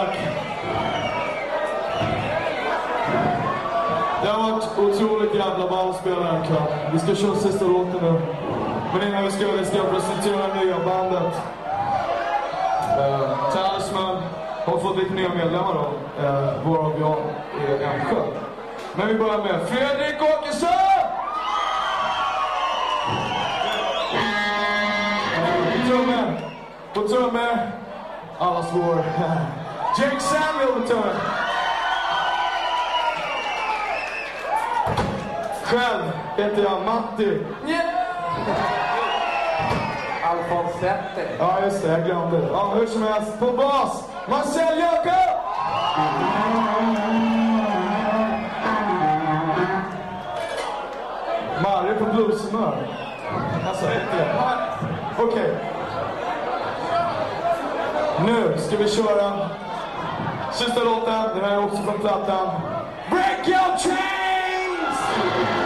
tack. Det har varit otroligt jävla ball att spela här ikväll. Vi ska köra sista låten nu. Men innan vi ska göra det ska jag presentera det nya bandet. Uh, Talisman har fått lite nya medlemmar då, uh, varav jag är en själv. Men vi börjar med Fredrik Åkesson! På trummor, på trummor, allas vår Jake Samuel trummor. Själv heter jag Matti. Alfonsetti. Ja, just det. Jag glömde. Ja, hur som helst. På bas, Marcel Jakob! Marre på blueshumör. Alltså, det. Okej. Nu ska vi köra Sista låten, den här är också från plattan. Break your chains!